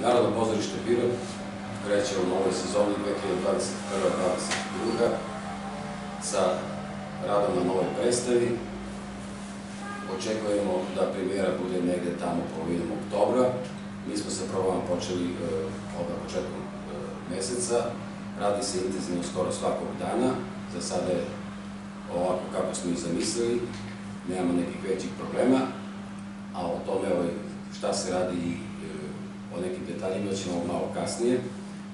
Narodno pozorište Pirot kreće u novoj sezoni 2021-2022 sa radom na novoj predstavi. Očekujemo da premijera bude negde tamo polovinom oktobra. Mi smo sa probama počeli e, odmah početkom e, meseca. Radi se intenzivno skoro svakog dana. Za sada je ovako kako smo i zamislili. Nemamo nekih većih problema. A o tome šta se radi i o nekim detaljima ćemo malo kasnije.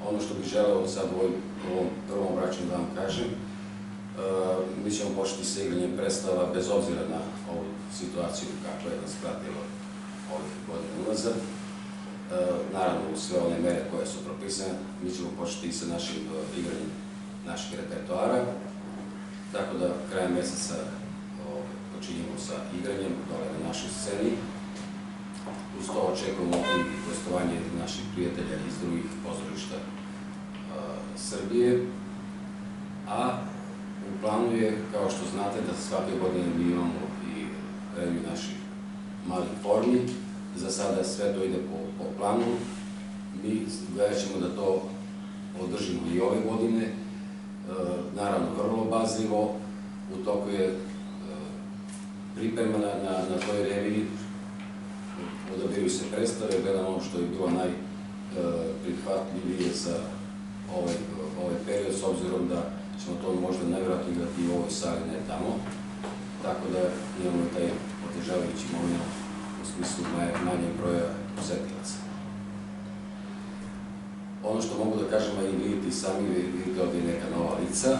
Ono što bih želeo sad u ovom prvom obraćanju da vam kažem, mi ćemo početi sa igranjem predstava bez obzira na ovu situaciju kako je nas pratilo ovih godina unazad. Naravno, u sve one mere koje su propisane, mi ćemo početi i sa našim igranjem naših repertoara. Tako da krajem meseca to očekujemo i gostovanje naših prijatelja iz drugih pozorišta Srbije. A u planu je, kao što znate, da svake godine mi imamo i premiju naših malih formi. Za sada sve to ide po, planu. Mi gledat ćemo da to održimo i ove godine. E, naravno, vrlo bazljivo. U toku je e, priprema na, na, na toj reviji. Predstave, gledamo ono što je bilo najprihvatljivije za ovaj, ovaj period, s obzirom da ćemo to možda najvjerojatno igrati i u ovoj sali, ne tamo. Tako da imamo taj otežavajući moment u smislu manjeg broja posetilaca. Ono što mogu da kažem, a i vidite sami, vidite ovdje neka nova lica.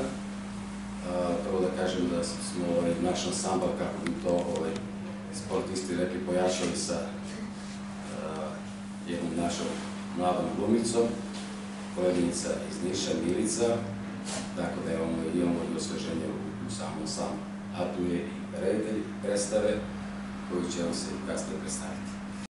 Prvo da kažem da smo ovaj, naš ansambal, kako bi to ovaj, sportisti rekli, pojačali sa jednom našom mladom glumicom, koleginica iz Niša, Milica, tako da imamo, imamo i osveženje u, samom sam, a tu je i reditelj predstave koju će vam se kasnije predstaviti.